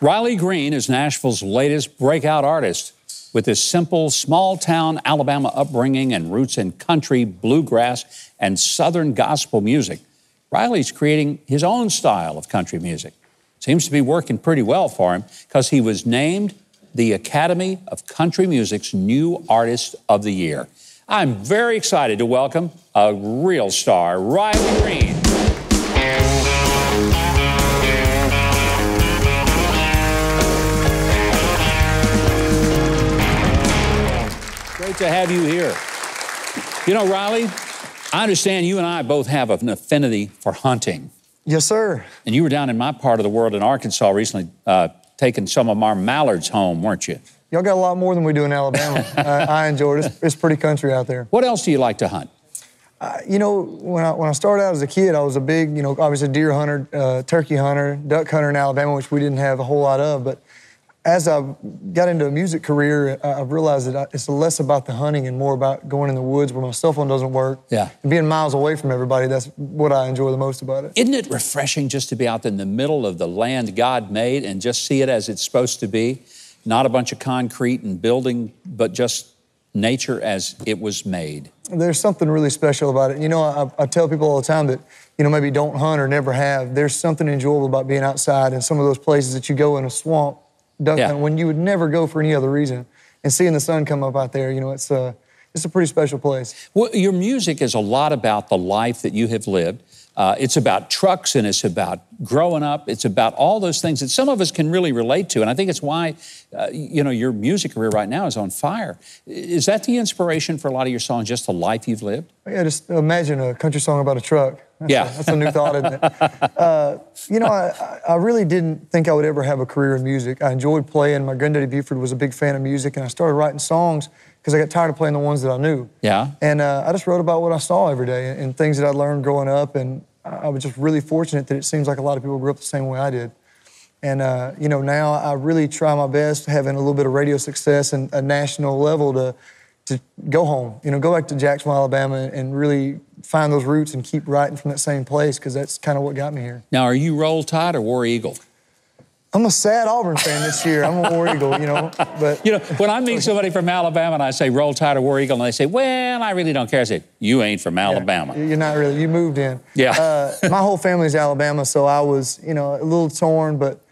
Riley Green is Nashville's latest breakout artist. With his simple, small town Alabama upbringing and roots in country, bluegrass, and southern gospel music, Riley's creating his own style of country music. Seems to be working pretty well for him because he was named the Academy of Country Music's New Artist of the Year. I'm very excited to welcome a real star, Riley Green. Great to have you here. You know, Riley, I understand you and I both have an affinity for hunting. Yes, sir. And you were down in my part of the world in Arkansas recently, uh, taking some of our mallards home, weren't you? Y'all got a lot more than we do in Alabama. uh, I enjoyed it. It's, it's pretty country out there. What else do you like to hunt? Uh, you know, when I, when I started out as a kid, I was a big, you know, obviously deer hunter, uh, turkey hunter, duck hunter in Alabama, which we didn't have a whole lot of. But as I got into a music career, I realized that it's less about the hunting and more about going in the woods where my cell phone doesn't work. Yeah. And being miles away from everybody, that's what I enjoy the most about it. Isn't it refreshing just to be out there in the middle of the land God made and just see it as it's supposed to be? Not a bunch of concrete and building, but just nature as it was made. There's something really special about it. You know, I, I tell people all the time that, you know, maybe don't hunt or never have. There's something enjoyable about being outside in some of those places that you go in a swamp duck yeah. hunt when you would never go for any other reason. And seeing the sun come up out there, you know, it's a, it's a pretty special place. Well, your music is a lot about the life that you have lived. Uh, it's about trucks and it's about growing up. It's about all those things that some of us can really relate to. And I think it's why, uh, you know, your music career right now is on fire. Is that the inspiration for a lot of your songs, just the life you've lived? Yeah, just imagine a country song about a truck. Yeah. A, that's a new thought, isn't it? Uh, you know, I, I really didn't think I would ever have a career in music. I enjoyed playing. My granddaddy Buford was a big fan of music, and I started writing songs because I got tired of playing the ones that I knew. Yeah. And uh, I just wrote about what I saw every day and, and things that I learned growing up. And I was just really fortunate that it seems like a lot of people grew up the same way I did. And, uh, you know, now I really try my best, having a little bit of radio success and a national level to, to go home, you know, go back to Jacksonville, Alabama, and really find those roots and keep writing from that same place because that's kind of what got me here. Now, are you Roll Tide or War Eagle? I'm a sad Auburn fan this year. I'm a War Eagle, you know. But you know, when I meet somebody from Alabama and I say Roll Tide or War Eagle, and they say, "Well, I really don't care," I say, "You ain't from Alabama. Yeah, you're not really. You moved in. Yeah. Uh, my whole family's Alabama, so I was, you know, a little torn, but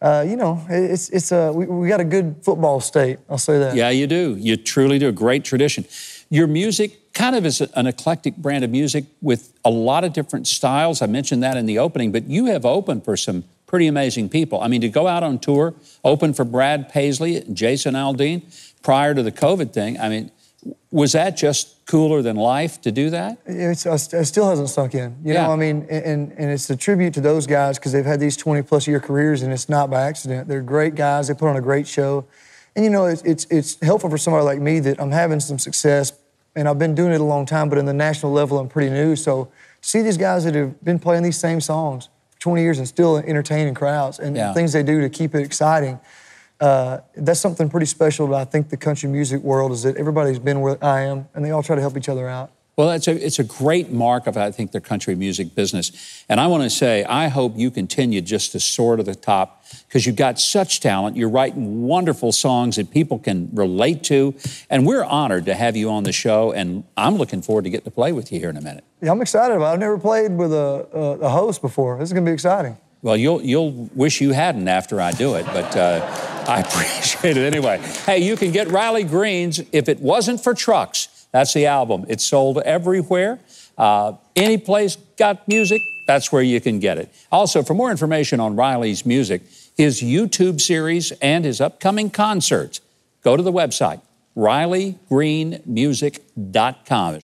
uh, you know, it's it's a we, we got a good football state. I'll say that. Yeah, you do. You truly do. A great tradition. Your music kind of is an eclectic brand of music with a lot of different styles. I mentioned that in the opening, but you have opened for some pretty amazing people. I mean, to go out on tour, open for Brad Paisley, Jason Aldean, prior to the COVID thing, I mean, was that just cooler than life to do that? It's, uh, it still hasn't sunk in. You yeah. know, I mean, and, and it's a tribute to those guys because they've had these 20 plus year careers and it's not by accident. They're great guys. They put on a great show. And, you know, it's, it's, it's helpful for somebody like me that I'm having some success and I've been doing it a long time, but in the national level, I'm pretty new. So see these guys that have been playing these same songs for 20 years and still entertaining crowds and yeah. things they do to keep it exciting. Uh, that's something pretty special that I think the country music world is that everybody's been where I am and they all try to help each other out. Well, it's a, it's a great mark of, I think, the country music business. And I want to say, I hope you continue just to soar to the top because you've got such talent. You're writing wonderful songs that people can relate to. And we're honored to have you on the show. And I'm looking forward to getting to play with you here in a minute. Yeah, I'm excited about it. I've never played with a, a, a host before. This is going to be exciting. Well, you'll, you'll wish you hadn't after I do it, but uh, I appreciate it anyway. Hey, you can get Riley Green's If It Wasn't for Trucks. That's the album. It's sold everywhere. Uh, any place got music, that's where you can get it. Also, for more information on Riley's music, his YouTube series, and his upcoming concerts, go to the website, rileygreenmusic.com.